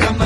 कमा